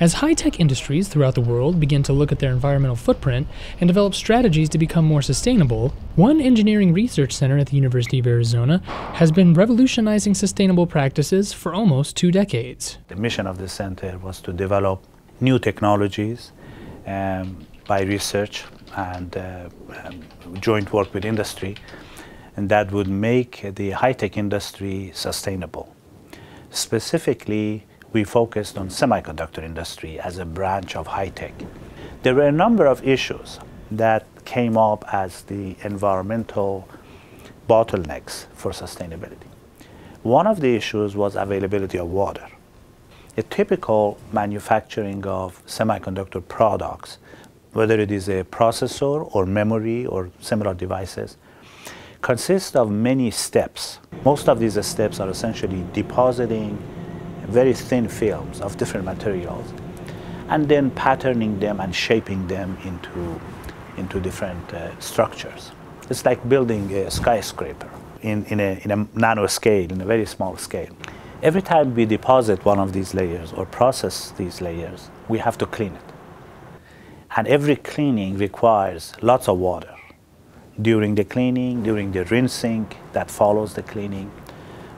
As high tech industries throughout the world begin to look at their environmental footprint and develop strategies to become more sustainable, one engineering research center at the University of Arizona has been revolutionizing sustainable practices for almost two decades. The mission of the center was to develop new technologies um, by research and uh, um, joint work with industry, and that would make the high tech industry sustainable. Specifically, we focused on semiconductor industry as a branch of high tech. There were a number of issues that came up as the environmental bottlenecks for sustainability. One of the issues was availability of water. A typical manufacturing of semiconductor products, whether it is a processor or memory or similar devices, consists of many steps. Most of these steps are essentially depositing very thin films of different materials and then patterning them and shaping them into, into different uh, structures. It's like building a skyscraper in, in, a, in a nano scale, in a very small scale. Every time we deposit one of these layers or process these layers, we have to clean it. And every cleaning requires lots of water. During the cleaning, during the rinsing that follows the cleaning.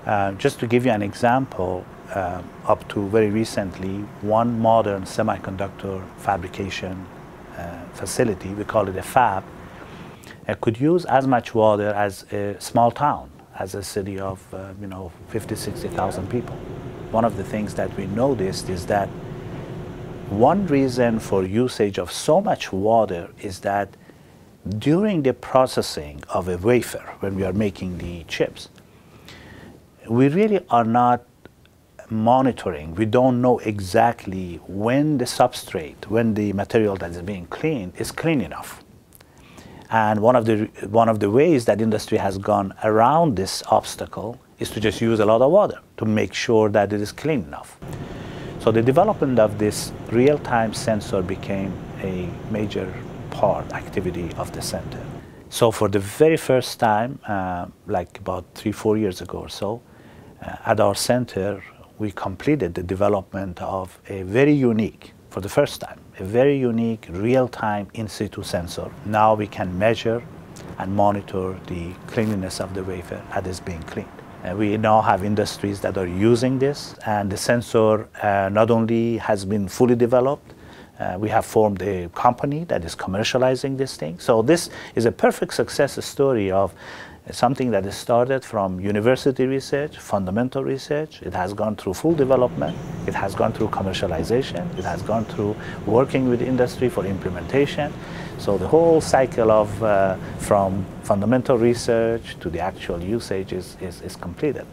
Uh, just to give you an example, uh, up to very recently, one modern semiconductor fabrication uh, facility, we call it a fab, uh, could use as much water as a small town, as a city of, uh, you know, 50, 60,000 people. One of the things that we noticed is that one reason for usage of so much water is that during the processing of a wafer, when we are making the chips, we really are not monitoring. We don't know exactly when the substrate, when the material that is being cleaned is clean enough. And one of the one of the ways that industry has gone around this obstacle is to just use a lot of water to make sure that it is clean enough. So the development of this real-time sensor became a major part activity of the center. So for the very first time, uh, like about three, four years ago or so, at our center, we completed the development of a very unique, for the first time, a very unique real-time in situ sensor. Now we can measure and monitor the cleanliness of the wafer as it's being cleaned. And we now have industries that are using this, and the sensor uh, not only has been fully developed, uh, we have formed a company that is commercializing this thing. So this is a perfect success story of something that is started from university research, fundamental research. It has gone through full development. It has gone through commercialization. It has gone through working with industry for implementation. So the whole cycle of uh, from fundamental research to the actual usage is, is, is completed.